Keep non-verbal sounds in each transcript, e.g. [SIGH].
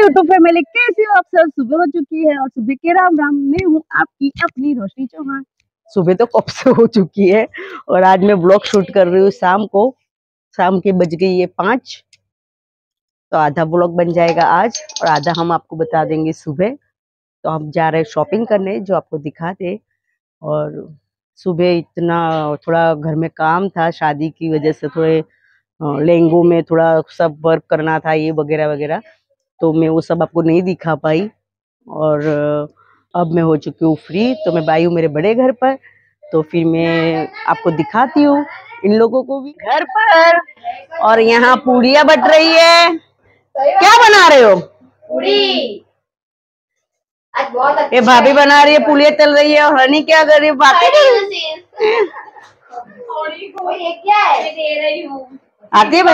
YouTube family कैसे हो आप सब सुबह हो चुकी है और सुबह के राम राम मैं हूँ आपकी अपनी रोशनी चौहान। सुबह तो कब से हो चुकी है और आज मैं ब्लॉग शूट कर रही हूँ शाम को। शाम के बज गई है पाँच। तो आधा ब्लॉग बन जाएगा आज और आधा हम आपको बता देंगे सुबह। तो हम जा रहे हैं शॉपिंग करने जो आपको दिखा दे और सुबह इतना थोड़ा घर में काम था, शादी की वजह से थोड़े लहंगों में थोड़ा सब वर्क करना था, ये वगैरह वगैरह। तो मैं वो सब आपको नहीं दिखा पाई और अब मैं हो चुकी हूँ फ्री तो मैं बाई हूँ मेरे बड़े घर पर तो फिर मैं आपको दिखाती हूँ इन लोगों को भी। घर पर? और यहाँ पूड़ियाँ बट रही है। क्या बना रहे हो? पूरी आज बहुत अच्छा ये भाभी बना रही है पुलिया चल रही है और हनी क्या कर रही है ये [LAUGHS] क्या? है दे रही हूँ। आती है वो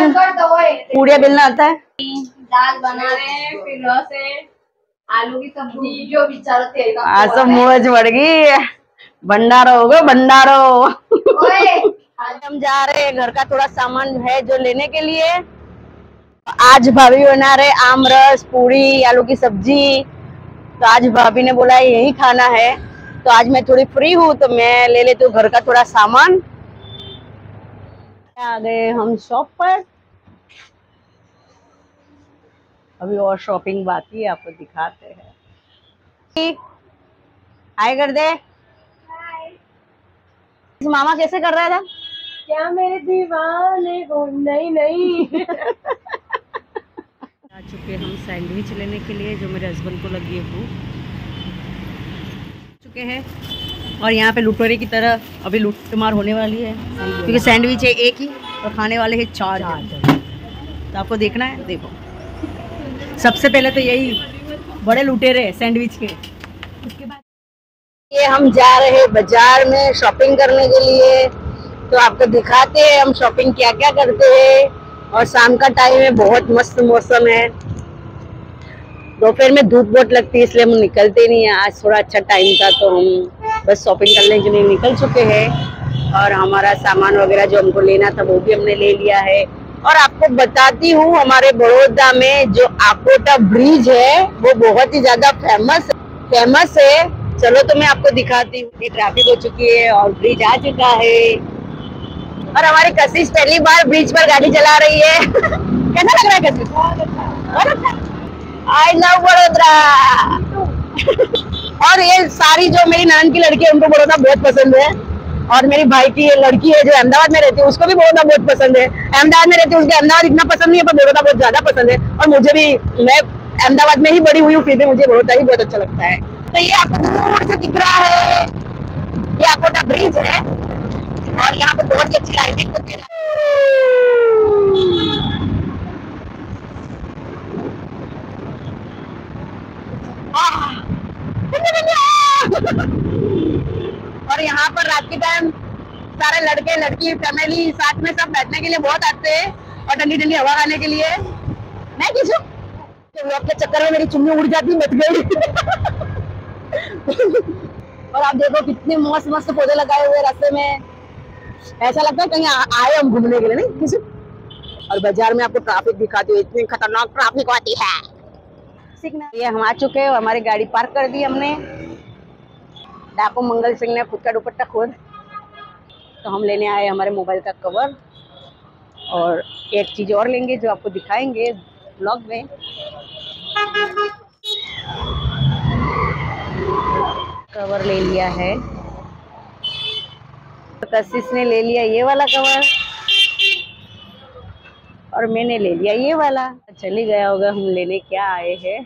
पूड़िया बेलना आता है? दाल बना रहे हैं फिर रस है आलू की सब्ज़ी जो का आज सब मौज बढ़ गई भंडारो होगा भंडारो आज हम जा रहे हैं घर का थोड़ा सामान है जो लेने के लिए। आज भाभी बना रहे आम रस पूरी आलू की सब्ज़ी। तो आज भाभी ने बोला यही खाना है। तो आज मैं थोड़ी फ्री हूँ तो मैं ले लेती तो हूँ घर का थोड़ा सामान। आ गए हम शॉप पर। अभी और शॉपिंग बाकी है आपको दिखाते हैं। हाय कर दे मामा कैसे कर रहा था? क्या मेरे दीवाने हो? नहीं नहीं। [LAUGHS] आ चुके हम सैंडविच लेने के लिए जो मेरे हस्बैंड को लगी है भूख चुके हैं। और यहाँ पे लुटोरे की तरह अभी लूट मार होने वाली है। क्योंकि सैंडविच है एक ही और खाने वाले हैं चार तो आपको देखना है? देखो। सबसे पहले तो यही बड़े लुटेरे सैंडविच के। उसके बाद ये हम जा रहे हैं बाज़ार में शॉपिंग करने के लिए। तो आपको दिखाते हैं हम शॉपिंग क्या क्या करते हैं। और शाम का टाइम है बहुत मस्त मौसम है। दोपहर में धूप बहुत लगती है इसलिए हम निकलते नहीं है। आज थोड़ा अच्छा टाइम था तो हम बस शॉपिंग करने के लिए निकल चुके हैं। और हमारा सामान वगैरह जो हमको लेना था वो भी हमने ले लिया है। और आपको बताती हूँ हमारे बड़ौदा में जो आकोटा ब्रिज है वो बहुत ही ज़्यादा फ़ेमस फ़ेमस है। चलो तो मैं आपको दिखाती हूँ। ये ट्रैफ़िक हो चुकी है और ब्रिज आ चुका है। और हमारी कशिश पहली बार ब्रिज पर गाड़ी चला रही है। [LAUGHS] कैसा लग रहा है कशिश? आई लव बड़ोदरा और ये सारी जो मेरी नान की लड़की है, उनको बड़ौदा बहुत पसंद है। और मेरी भाई की ये लड़की है जो अहमदाबाद में रहती है, उसको भी बड़ौदा बहुत पसंद है। अहमदाबाद में रहती है, उसके अहमदाबाद इतना पसंद नहीं है, पर बड़ौदा बहुत ज़्यादा पसंद है। और मुझे भी, मैं अहमदाबाद में ही बड़ी हुई हूँ, फिर भी मुझे बड़ौदा ही बहुत अच्छा लगता है। तो ये आपको दूर से दिख रहा है। ये आकोटा ब्रिज है। और यहाँ पे बहुत ही अच्छी लाइटिंग होती है। आह! [LAUGHS] और यहाँ पर रात के टाइम सारे लड़के, लड़की फैमिली साथ में सब बैठने के लिए बहुत आते हैं और ठंडी ठंडी हवा खाने के लिए। मैं किसी ब्लॉग के चक्कर में मेरी चुन्नी उड़ जाती बच गई। [LAUGHS] और आप देखो कितने मस्त मस्त पौधे लगाए हुए रास्ते में। ऐसा लगता है कहीं आए हम घूमने के लिए, नहीं? किसी और बाज़ार में आपको ट्रैफ़िक दिखाती है, इतनी खतरनाक ट्रैफ़िक होती है। ये हम आ चुके हैं हमारी गाड़ी पार्क कर दी हमने। डाको मंगल सिंह ने खुद का दुपट्टा खोल तो हम लेने आए हमारे मोबाइल का कवर। और एक चीज़ और लेंगे जो आपको दिखाएँगे ब्लॉग में। कवर ले लिया है। कशिश ने ले लिया ये वाला कवर। और मैंने ले लिया ये वाला। चली गया होगा, हम लेने क्या आए हैं?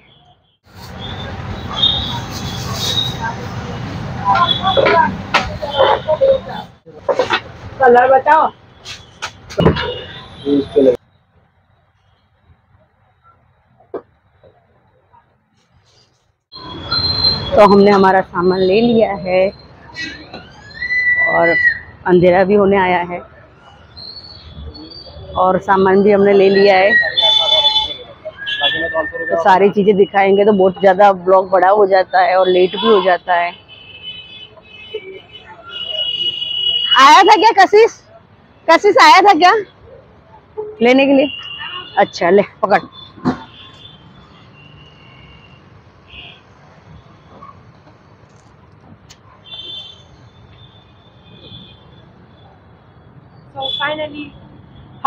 कलर बताओ। तो हमने हमारा सामान ले लिया है और अंधेरा भी होने आया है। और सामान भी हमने ले लिया है। तो सारी चीज़ें दिखाएँगे तो बहुत ज़्यादा ब्लॉग बड़ा हो जाता है और लेट भी हो जाता है। आया था क्या कशिश? कशिश आया था क्या? लेने के लिए? अच्छा ले, पकड़।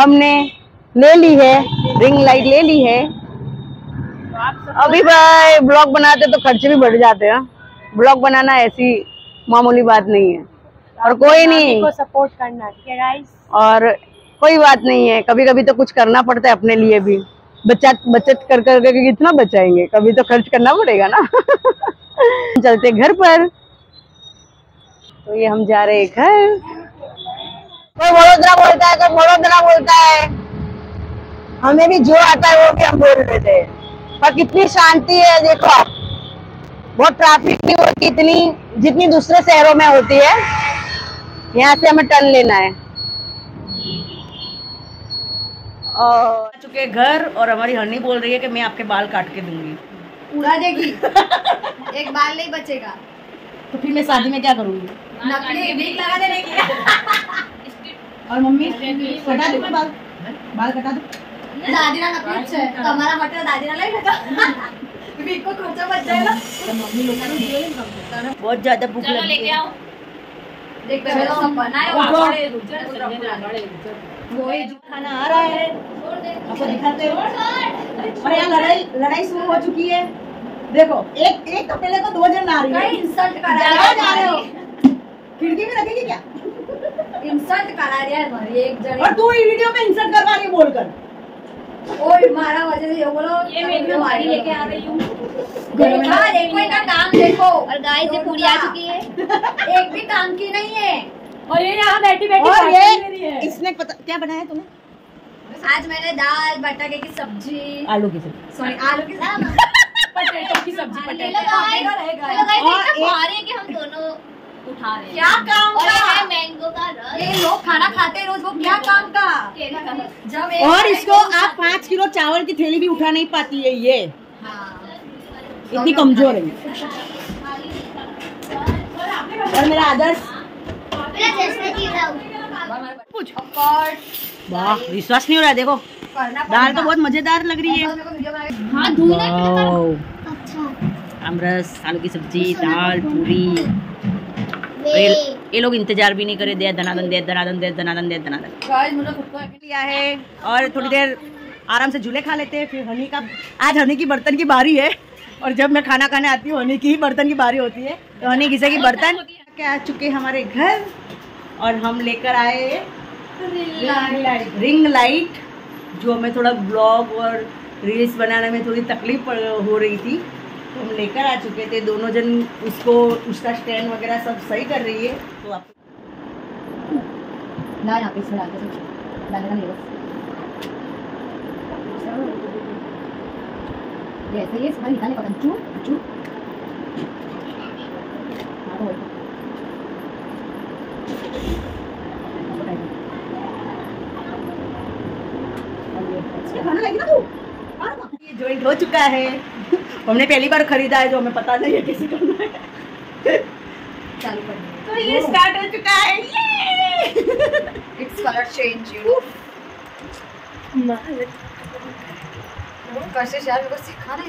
हमने ले ली है रिंग लाइट ले ली है। अभी भाई ब्लॉग बनाते तो खर्चे भी बढ़ जाते हैं। ब्लॉग बनाना ऐसी मामूली बात नहीं है। और कोई नहीं। को सपोर्ट करना गाइस और कोई बात नहीं है। कभी कभी तो कुछ करना पड़ता है अपने लिए भी। बचत बचत कर कर के कितना बचाएँगे? कभी तो खर्च करना पड़ेगा ना। [LAUGHS] चलते घर पर। तो ये हम जा रहे हैं घर। कोई वडोदरा बोलता है कोई वडोदरा बोलता है। हमें भी जो आता है वो भी हम बोल लेते हैं। पर कितनी शांति है देखो। आप बहुत ट्रैफ़िक नहीं होती इतनी जितनी दूसरे शहरों में होती है यहाँ से हमें टर्न लेना है। और आ चुके घर और हमारी हनी बोल रही है कि मैं आपके बाल काट के दूँगी। उड़ा देगी। [LAUGHS] एक बाल नहीं बचेगा। तो फिर मैं शादी में क्या करूँगी? नकली लगा देने की [LAUGHS] और मम्मी? कटा दो बाल। बाल कटा दो। दादी ना अपनी से। हमारा मटर दादी ना ले लेगा। बीक को खर्चा बच जाएगा। तो मम्मी लोग का बहुत ज़्यादा भूख लगी लेके आओ। देख पहले सब बनाए वापड़े वो खाना आ रहा है। आपको दिखाते हो। और यहाँ लड़ाई लड़ाई शुरू हो चुकी है। देखो एक एक तो पहले को दो जन आ रही है। इंसल्ट कर रहा है। जा रहे हो खिड़की में रखेंगे क्या? इंसल्ट करा दिया है भाई एक जने। और तू ये वीडियो में इंसर्ट करवा रही है बोलकर ओए मारा वजह से ये बोलो। ये मैं इतना भारी लेके आ रही हूँ। देखा देखो इनका काम देखो और गाय से पूरी आ चुकी है। [LAUGHS] एक भी काम की नहीं है। और ये यहाँ बैठी बैठी और रही ये है। इसने पता क्या बनाया तूने आज मैंने दाल बटाके की सब्ज़ी। आलू की सब्ज़ी। सॉरी आलू की सब्ज़ी। [LAUGHS] पटेटो की सब्ज़ी पटेटो गाइस और एक- है हम दोनों उठा रहे क्या काम और का है मैंगो का रस। ये लोग खाना खाते हैं रोज वो क्या काम का जब और इसको आप पाँच किलो चावल की थैली भी उठा नहीं पाती है ये। हाँ। इतनी कमज़ोर है। और मेरा आदर्श? वाह विश्वास नहीं हो रहा है देखो दाल तो बहुत मज़ेदार लग रही है। धोना है। अच्छा। आमरस आलू की सब्ज़ी दाल पूरी। और ये ये लोग इंतज़ार भी नहीं करे दे दनादन दे दनादन दे दनादन दे दनादन। गाइस मुझे खुद को लिया है और थोड़ी देर आराम से झूले खा लेते हैं फिर हनी का आज हनी की बर्तन की बारी है और जब मैं खाना खाने आती हूँ हनी की ही बर्तन की बारी होती है। तो हनी घिसे की बर्तन? के आ चुके हमारे घर? और हम लेकर आए रिंग लाइट जो हमें थोड़ा ब्लॉग और रील्स बनाने में थोड़ी तकलीफ़ हो रही थी। हम लेकर आ चुके थे। दोनों जन उसको उसका स्टैंड वगैरह सब सही कर रही है तो आप ना यहाँ पे इसमें डाल के डालने का नहीं बस। ये ऐसे ये इसमें निकालने पता चू चू हाँ तो वही। खाना लगी ना तू? ये जॉइंट हो चुका है। हमने पहली बार खरीदा है जो हमें पता नहीं है कैसे करना है चालू कर तो ये स्टार्ट हो चुका है। ये इट्स कलर चेंज यू कशिश यार मेरे को सिखा ना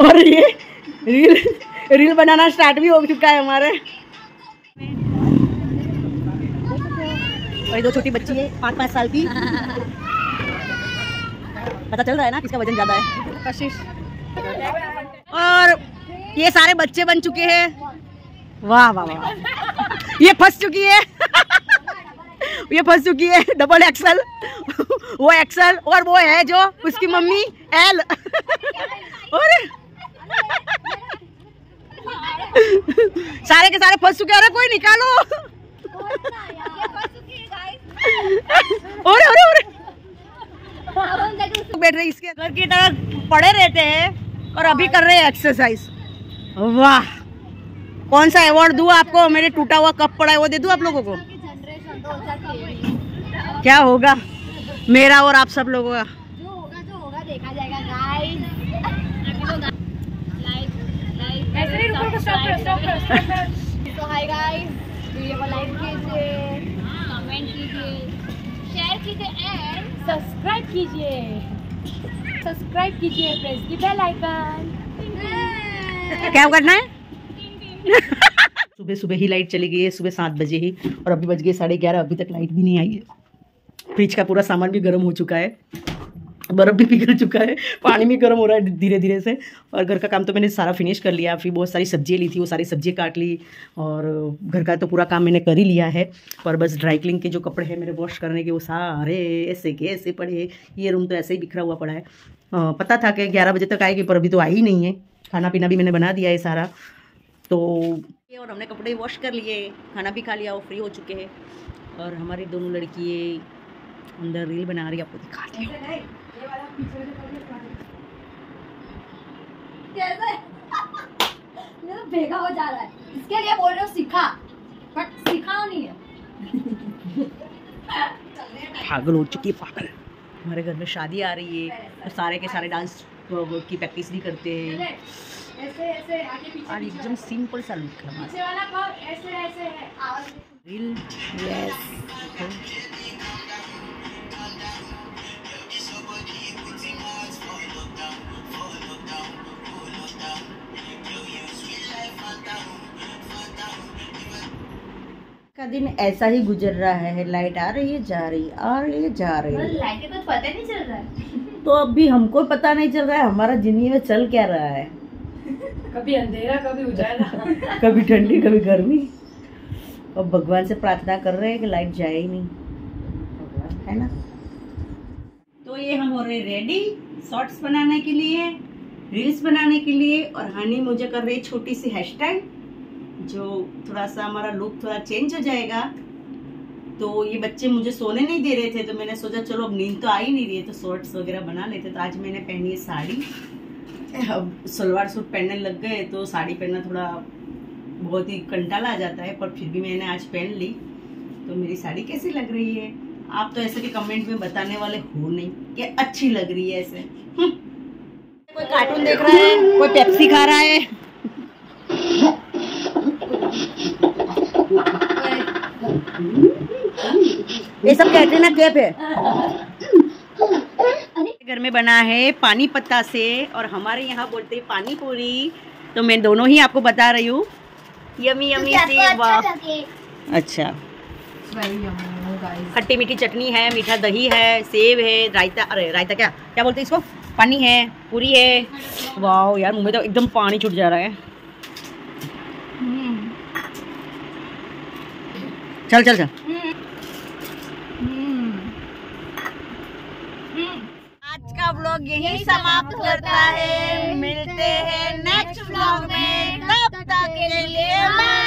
और ये रील रील बनाना स्टार्ट भी हो चुका है हमारे। और ये दो छोटी बच्ची है पाँच पाँच साल की। पता चल रहा है ना किसका वज़न ज़्यादा है। कशिश और ये सारे बच्चे बन चुके हैं। वाह वाह वाह ये फंस चुकी है। ये फंस चुकी है। डबल एक्सल वो एक्सल और वो है जो उसकी मम्मी एल और सारे के सारे फंस चुके हैं। अरे कोई निकालो अरे अरे अरे बैठ रहे इसके घर की तरह पड़े रहते हैं और अभी कर रहे हैं एक्सरसाइज वाह। कौन सा अवार्ड दूँ आपको? मेरे टूटा हुआ कप पड़ा है, वो दे दूँ आप लोगों को? क्या होगा? मेरा और आप सब लोगों का। कमेंट कीजिए शेयर कीजिए एंड सब्सक्राइब कीजिए। सब्सक्राइब कीजिए प्रेस दी बेल आइकन। क्या करना है? [LAUGHS] सुबह सुबह ही लाइट चली गई है सुबह सात बजे ही और अभी बज गए साढ़े ग्यारह अभी तक लाइट भी नहीं आई है। फ्रिज का पूरा सामान भी गर्म हो चुका है। बर्फ़ भी पिघल चुका है, पानी भी गर्म हो रहा है धीरे धीरे से। और घर का काम तो मैंने सारा फिनिश कर लिया, फिर बहुत सारी सब्ज़ियाँ ली थी, वो सारी सब्ज़ियाँ काट ली और घर का तो पूरा काम मैंने कर ही लिया है। पर बस ड्राई क्लिंग के जो कपड़े हैं मेरे वॉश करने के, वो सारे ऐसे के ऐसे पड़े ये रूम तो ऐसे ही बिखरा हुआ पड़ा है। पता था कि ग्यारह बजे तक आएगी, पर अभी तो आई ही नहीं है। खाना पीना भी मैंने बना दिया है सारा। तो और हमने कपड़े वॉश कर लिए, खाना भी खा लिया, वो फ्री हो चुके हैं। और हमारी दोनों लड़की अंदर रील बना रही आपको दिखाती हूँ। [LAUGHS] तो भेगा हो जा रहा है। इसके लिए बोल रहे हो सिखा बट नहीं है। पागल हो चुकी है पागल। हमारे घर में शादी आ रही है तो सारे के सारे डांस की प्रैक्टिस भी करते हैं। और एकदम सिंपल सा लुक है है। रील यस का दिन ऐसा ही गुजर रहा है। लाइट आ रही है जा रही आ रही है जा रही है। लाइट का तो पता नहीं चल रहा है। तो अभी हमको पता नहीं चल रहा है हमारा ज़िंदगी में चल क्या रहा है। कभी अंधेरा कभी उजाला। [LAUGHS] कभी ठंडी कभी गर्मी। और भगवान से प्रार्थना कर रहे हैं कि लाइट जाए ही नहीं। है ना? तो ये हम हो रहे रेडी शॉर्ट्स बनाने के लिए रील्स बनाने के लिए और हनी मुझे कर रही छोटी सी हैशटैग जो थोड़ा सा हमारा लुक थोड़ा चेंज हो जाएगा तो ये बच्चे मुझे सोने नहीं दे रहे थे तो मैंने सोचा चलो अब नींद तो आ ही नहीं रही है तो शॉर्ट्स वगैरह बना लेते तो आज मैंने पहनी है साड़ी। अब सलवार सूट पहनने लग गए तो साड़ी पहनना थोड़ा बहुत ही कंटाला आ जाता है, पर फिर भी मैंने आज पहन ली। तो मेरी साड़ी कैसी लग रही है? आप तो ऐसे भी कमेंट में बताने वाले हो नहीं कि अच्छी लग रही है ऐसे। [LAUGHS] कोई कार्टून देख रहा है? कोई पेप्सी खा रहा है? ये सब कहते हैं ना कैप है। घर में बना है पानी पत्ता से और हमारे यहाँ बोलते हैं पानी पूरी। तो मैं दोनों ही आपको बता रही हूँ। यमी यमी सी अच्छा वाह। अच्छा। खट्टी मीठी चटनी है मीठा दही है सेब है रायता अरे रायता क्या? क्या बोलते हैं इसको? पानी है पूरी है। वाह यार मुँह में तो एकदम पानी छूट जा रहा है। चल चल चल। का ब्लॉग यही समाप्त होता है। मिलते हैं नेक्स्ट ब्लॉग में। तब तक के लिए बाय